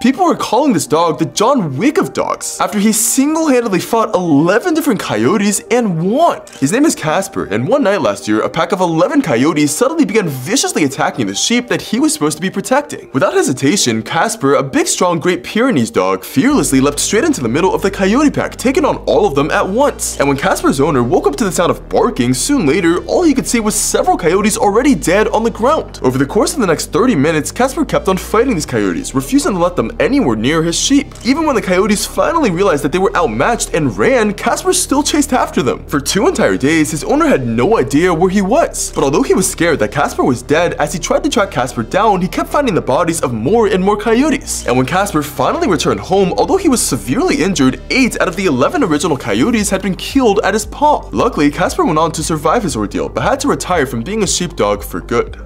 People were calling this dog the John Wick of dogs, after he single-handedly fought 11 different coyotes and won. His name is Casper, and one night last year, a pack of 11 coyotes suddenly began viciously attacking the sheep that he was supposed to be protecting. Without hesitation, Casper, a big strong Great Pyrenees dog, fearlessly leapt straight into the middle of the coyote pack, taking on all of them at once. And when Casper's owner woke up to the sound of barking, soon later, all he could see was several coyotes already dead on the ground. Over the course of the next 30 minutes, Casper kept on fighting these coyotes, refusing to let them anywhere near his sheep. Even when the coyotes finally realized that they were outmatched and ran, Casper still chased after them. For two entire days, his owner had no idea where he was. But although he was scared that Casper was dead, as he tried to track Casper down, he kept finding the bodies of more and more coyotes. And when Casper finally returned home, although he was severely injured, 8 out of the 11 original coyotes had been killed at his paw. Luckily, Casper went on to survive his ordeal, but had to retire from being a sheepdog for good.